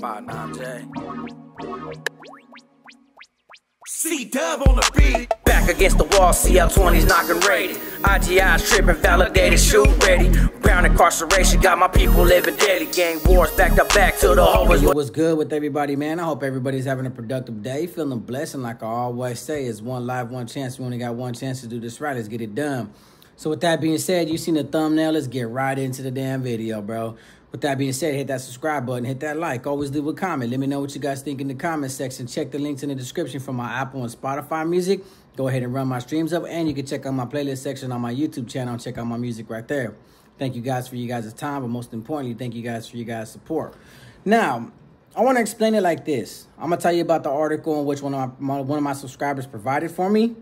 Nine J. C Dub on the beat. Back against the wall, CL20s knocking rated. IGI's tripping, validated, shoot ready. Brown incarceration, got my people living daily. Gang wars back to back till the whole was. What's good with everybody, man? I hope everybody's having a productive day, feeling blessed. And like I always say, it's one life, one chance. We only got one chance to do this right. Let's get it done. So with that being said, you seen the thumbnail. Let's get right into the damn video, bro. With that being said, hit that subscribe button, hit that like. Always leave a comment. Let me know what you guys think in the comment section. Check the links in the description for my Apple and Spotify music. Go ahead and run my streams up, and you can check out my playlist section on my YouTube channel and check out my music right there. Thank you guys for you guys' time, but most importantly, thank you guys for you guys' support. Now, I want to explain it like this. I'm gonna tell you about the article in which one of my, one of my subscribers provided for me,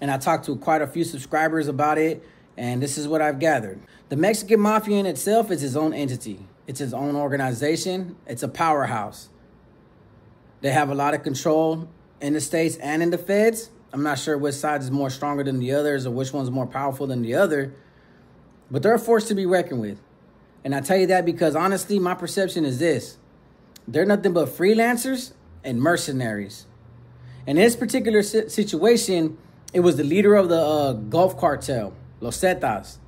and I talked to quite a few subscribers about it, and this is what I've gathered. The Mexican Mafia in itself is its own entity. It's its own organization. It's a powerhouse. They have a lot of control in the states and in the feds. I'm not sure which side is more stronger than the others or which one's more powerful than the other, but they're a force to be reckoned with. And I tell you that because honestly, my perception is this they're nothing but freelancers and mercenaries. In this particular situation, it was the leader of the uh, Gulf cartel, Los Zetas.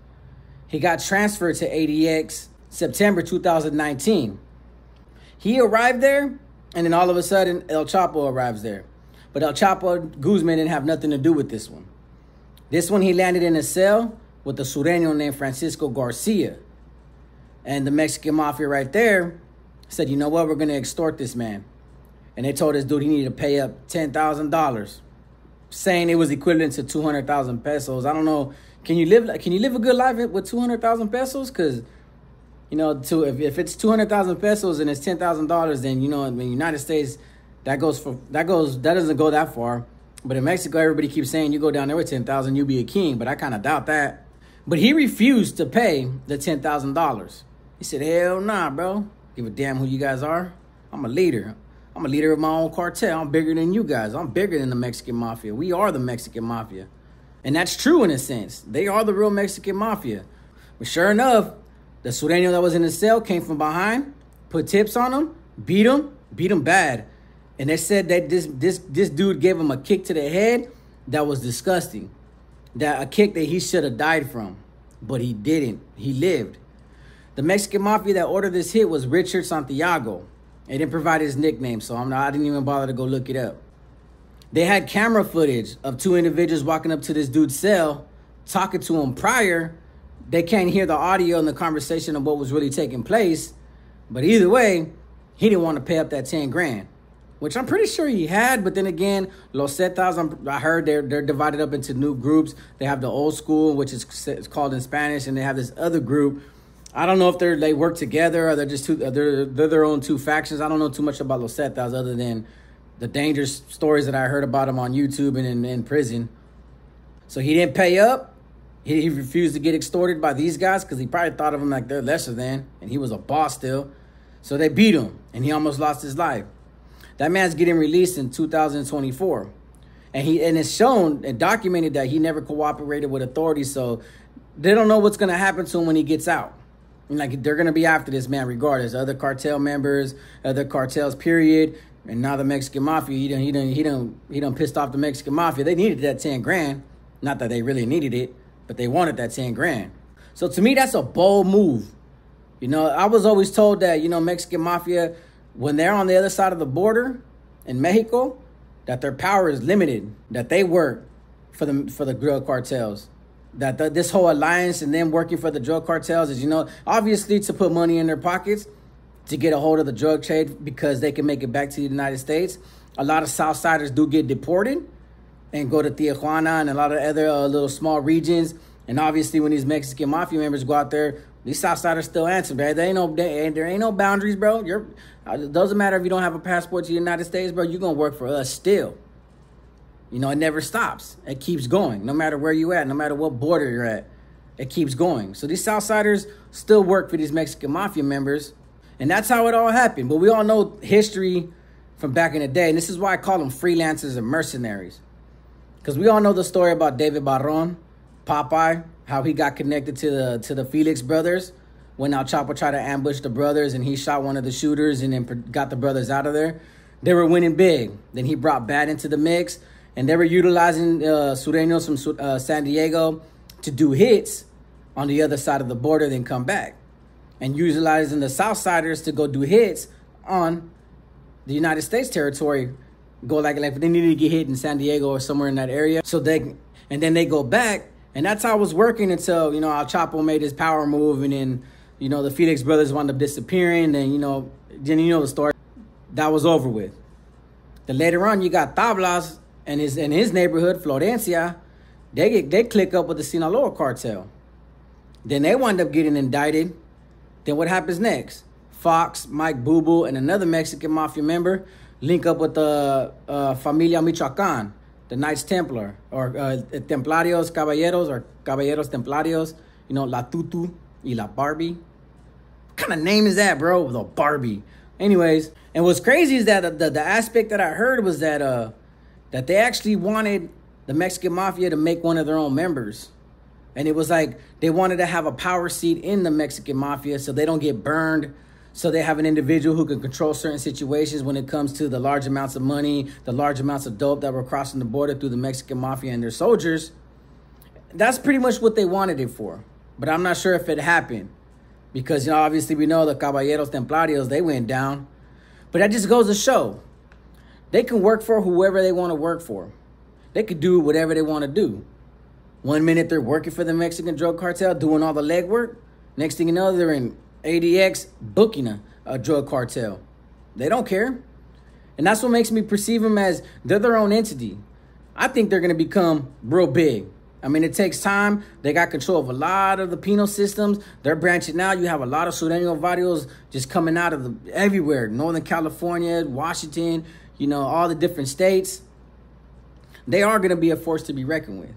He got transferred to ADX September 2019. He arrived there, and then all of a sudden, El Chapo arrives there. But El Chapo Guzman didn't have nothing to do with this one. This one, he landed in a cell with a Sureño named Francisco Garcia. And the Mexican mafia right there said, you know what, we're going to extort this man. And they told this dude he needed to pay up $10,000, saying it was equivalent to 200,000 pesos. I don't know. Can you live can you live a good life with 200,000 pesos? Because you know, to if, if it's two hundred thousand pesos and it's ten thousand dollars, then you know in the United States that goes for that goes that doesn't go that far. But in Mexico, everybody keeps saying you go down there with ten thousand, you'll be a king. But I kind of doubt that. But he refused to pay the ten thousand dollars. He said, "Hell nah, bro. Give a damn who you guys are. I'm a leader. I'm a leader of my own cartel. I'm bigger than you guys. I'm bigger than the Mexican mafia. We are the Mexican mafia, and that's true in a sense. They are the real Mexican mafia. But sure enough, the Sureño that was in the cell came from behind, put tips on him, beat him, beat him bad. And they said that this this this dude gave him a kick to the head that was disgusting. That a kick that he should have died from. But he didn't. He lived. The Mexican mafia that ordered this hit was Richard Santiago. They didn't provide his nickname, so I'm not, I didn't even bother to go look it up. They had camera footage of two individuals walking up to this dude's cell, talking to him prior they can't hear the audio and the conversation of what was really taking place. But either way, he didn't want to pay up that 10 grand, which I'm pretty sure he had. But then again, Los Zetas, I'm, i heard they're, they're divided up into new groups. They have the old school, which is called in Spanish, and they have this other group. I don't know if they're they work together or they're just two they're they're their own two factions. I don't know too much about Los Zetas other than the dangerous stories that I heard about him on YouTube and in, in prison. So he didn't pay up. He, he refused to get extorted by these guys because he probably thought of them like they're lesser than, and he was a boss still. So they beat him, and he almost lost his life. That man's getting released in 2024. And he and it's shown and documented that he never cooperated with authorities, so they don't know what's gonna happen to him when he gets out. And like they're gonna be after this man regardless. Other cartel members, other cartels, period. And now the Mexican mafia, he done he done he done he done pissed off the Mexican mafia. They needed that 10 grand. Not that they really needed it but they wanted that 10 grand. So to me, that's a bold move. You know, I was always told that, you know, Mexican mafia, when they're on the other side of the border in Mexico, that their power is limited, that they work for the for the drug cartels. That the, this whole alliance and them working for the drug cartels is, you know, obviously to put money in their pockets, to get a hold of the drug trade because they can make it back to the United States. A lot of Southsiders do get deported and go to Tijuana and a lot of other uh, little small regions. And obviously, when these Mexican mafia members go out there, these Southsiders still answer, man. There ain't no ain't, there ain't no boundaries, bro. You're uh, it doesn't matter if you don't have a passport to the United States, bro. You're gonna work for us still. You know, it never stops. It keeps going, no matter where you at, no matter what border you're at. It keeps going. So these Southsiders still work for these Mexican mafia members, and that's how it all happened. But we all know history from back in the day, and this is why I call them freelancers and mercenaries. Because we all know the story about David Barron, Popeye, how he got connected to the to the Felix brothers. when El Chapo tried to ambush the brothers and he shot one of the shooters and then got the brothers out of there, they were winning big. Then he brought Bad into the mix and they were utilizing uh, Sureños from uh, San Diego to do hits on the other side of the border, then come back. And utilizing the Southsiders to go do hits on the United States territory. Go like like they needed to get hit in San Diego or somewhere in that area. So they and then they go back. And that's how it was working until, you know, El Chapo made his power move and then, you know, the Felix brothers wound up disappearing. And, you know, then you know the story. That was over with. Then later on, you got Tablas and his in his neighborhood, Florencia, they get they click up with the Sinaloa cartel. Then they wind up getting indicted. Then what happens next? Fox, Mike Bubu, and another Mexican mafia member link up with the uh, Familia Michoacan, the Knights Templar, or uh, Templarios Caballeros, or Caballeros Templarios, you know, La Tuta y La Barbie. What kind of name is that, bro? The Barbie. Anyways, and what's crazy is that the, the, the aspect that I heard was that uh that they actually wanted the Mexican mafia to make one of their own members. And it was like they wanted to have a power seat in the Mexican mafia so they don't get burned. So they have an individual who can control certain situations when it comes to the large amounts of money, the large amounts of dope that were crossing the border through the Mexican mafia and their soldiers. That's pretty much what they wanted it for. But I'm not sure if it happened. Because, you know, obviously we know the Caballeros Templarios, they went down. But that just goes to show they can work for whoever they want to work for. They could do whatever they want to do. One minute they're working for the Mexican drug cartel, doing all the legwork. Next thing you know, they're in ADX booking a, a drug cartel. They don't care. And that's what makes me perceive them as they're their own entity. I think they're going to become real big. I mean, it takes time. They got control of a lot of the penal systems. They're branching out. You have a lot of Sureño barrios just coming out of the, everywhere. Northern California, Washington, you know, all the different states, they are going to be a force to be reckoned with.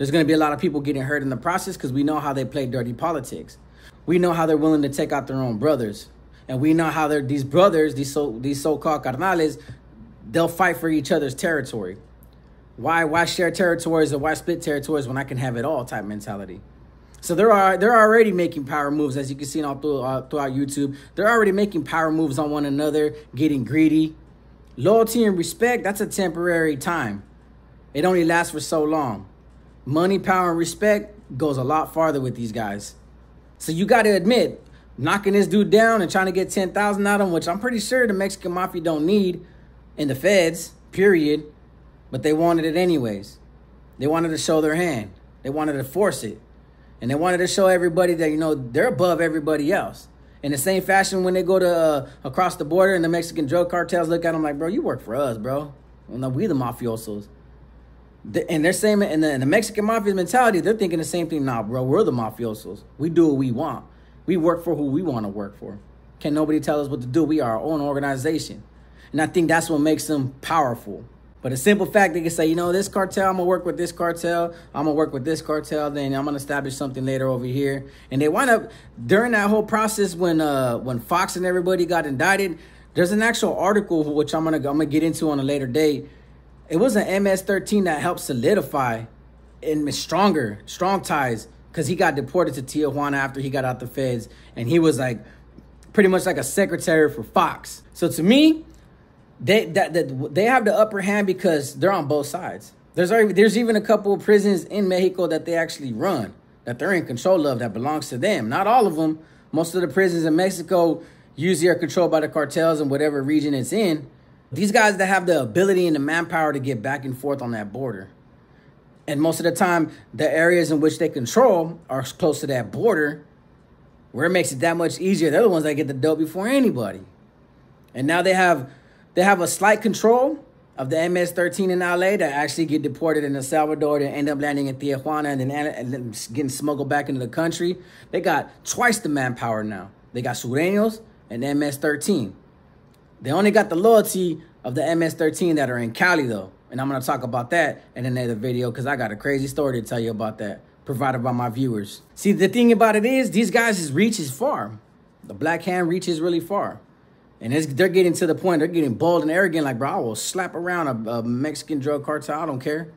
There's going to be a lot of people getting hurt in the process because we know how they play dirty politics. We know how they're willing to take out their own brothers. And we know how they're these brothers, these so these so-called carnales, they'll fight for each other's territory. Why why share territories or why split territories when I can have it all type mentality. So they're are they're already making power moves as you can see all through, uh, throughout YouTube. They're already making power moves on one another, getting greedy, Loyalty and respect, that's a temporary time. It only lasts for so long. Money, power, and respect goes a lot farther with these guys. So you got to admit, knocking this dude down and trying to get 10,000 out of him, which I'm pretty sure the Mexican mafia don't need in the feds, period. But they wanted it anyways. They wanted to show their hand. They wanted to force it. And they wanted to show everybody that, you know, they're above everybody else. In the same fashion, when they go to uh, across the border and the Mexican drug cartels look at them like, bro, you work for us, bro. No, we the mafiosos. And they're saying, in the, in the Mexican mafia mentality, they're thinking the same thing. Nah, bro, we're the mafiosos. We do what we want. We work for who we want to work for. Can nobody tell us what to do? We are our own organization. And I think that's what makes them powerful. But a simple fact, they can say, you know, this cartel, I'm gonna work with this cartel, I'm gonna work with this cartel, then I'm gonna establish something later over here. And they wind up during that whole process when uh when Fox and everybody got indicted, there's an actual article which I'm gonna I'm gonna get into on a later date. It was an MS-13 that helped solidify and stronger, strong ties, because he got deported to Tijuana after he got out the feds, and he was like pretty much like a secretary for Fox. So to me, they that, that they have the upper hand because they're on both sides. There's already, there's even a couple of prisons in Mexico that they actually run that they're in control of that belongs to them. Not all of them. Most of the prisons in Mexico usually are controlled by the cartels in whatever region it's in. These guys that have the ability and the manpower to get back and forth on that border. And most of the time, the areas in which they control are close to that border, where it makes it that much easier. They're the ones that get the dope before anybody. And now they have they have a slight control of the MS-13 in LA that actually get deported in El Salvador to end up landing in Tijuana and then, and getting smuggled back into the country. They got twice the manpower now. They got Sureños and MS-13. They only got the loyalty of the MS-13 that are in Cali though. And I'm gonna talk about that in another video because I got a crazy story to tell you about that provided by my viewers. See, the thing about it is these guys' reach is far. The black hand reaches really far. And they're getting to the point, they're getting bold and arrogant, like, bro, I will slap around a, a Mexican drug cartel. I don't care.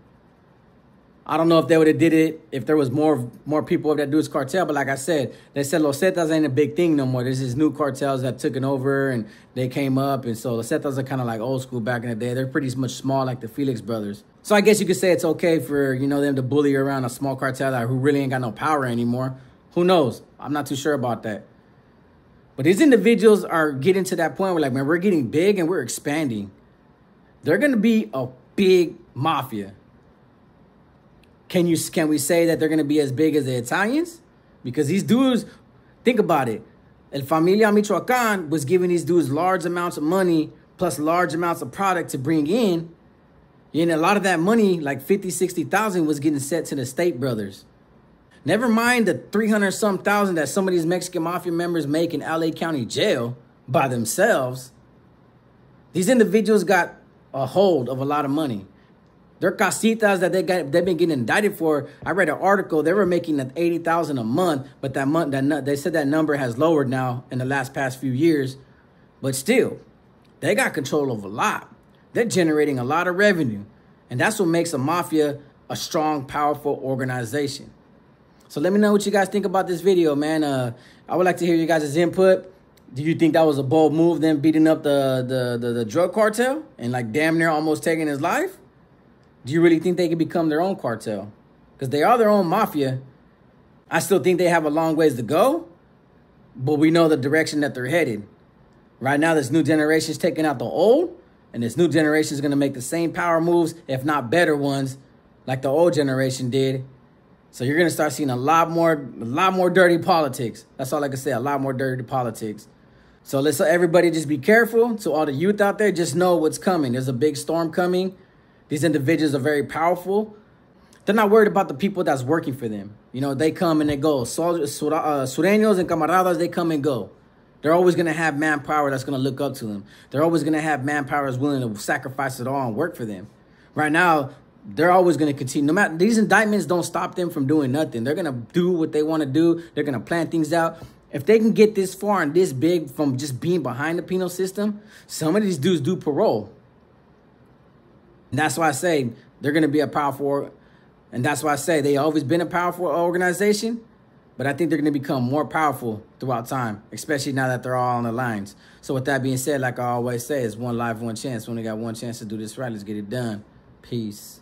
I don't know if they would have did it if there was more more people of that do this cartel. But like I said, they said Los Zetas ain't a big thing no more. There's these new cartels that took it over and they came up. And so Los Zetas are kind of like old school back in the day. They're pretty much small like the Felix brothers. So I guess you could say it's okay for, you know, them to bully around a small cartel who really ain't got no power anymore. Who knows? I'm not too sure about that. But these individuals are getting to that point where like, man, we're getting big and we're expanding. They're going to be a big mafia. Can you can we say that they're going to be as big as the Italians? Because these dudes, think about it. El Familia Michoacan was giving these dudes large amounts of money plus large amounts of product to bring in. And a lot of that money, like 50, 60,000 was getting sent to the state brothers. Never mind the 300 some thousand that some of these Mexican mafia members make in LA County jail by themselves. These individuals got a hold of a lot of money. Their casitas that they got they've been getting indicted for. I read an article they were making eighty thousand a month, but that month that they said that number has lowered now in the last past few years. But still, they got control of a lot. They're generating a lot of revenue, and that's what makes a mafia a strong, powerful organization. So let me know what you guys think about this video, man. Uh, I would like to hear you guys' input. Do you think that was a bold move, them beating up the, the, the, the drug cartel and like damn near almost taking his life? Do you really think they can become their own cartel? Because they are their own mafia. I still think they have a long ways to go, but we know the direction that they're headed. Right now, this new generation is taking out the old, and this new generation is going to make the same power moves, if not better ones, like the old generation did. So you're going to start seeing a lot more, a lot more dirty politics. That's all I can say. A lot more dirty politics. So let's everybody just be careful. To all the youth out there, just know what's coming. There's a big storm coming. These individuals are very powerful. They're not worried about the people that's working for them. You know, they come and they go. So, uh, sureños and camaradas, they come and go. They're always going to have manpower that's going to look up to them. They're always going to have manpower that's willing to sacrifice it all and work for them. Right now, they're always going to continue. No matter these indictments don't stop them from doing nothing. They're going to do what they want to do. They're going to plan things out. If they can get this far and this big from just being behind the penal system, some of these dudes do parole. And that's why I say they're going to be a powerful, and that's why I say they always been a powerful organization, but I think they're going to become more powerful throughout time, especially now that they're all on the lines. So with that being said, like I always say, it's one life, one chance. We only got one chance to do this right. Let's get it done. Peace.